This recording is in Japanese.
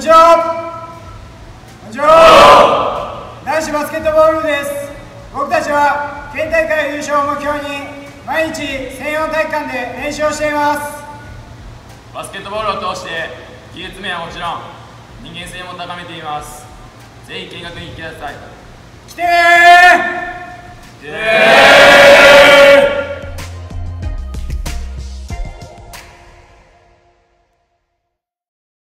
ちは。こんにちは。男子バスケットボール部です。僕たちは県大会優勝を目標に毎日専用体育館で練習をしています。バスケットボールを通して技術面はもちろん人間性も高めています。ぜひ見学に来てください。来てねー来て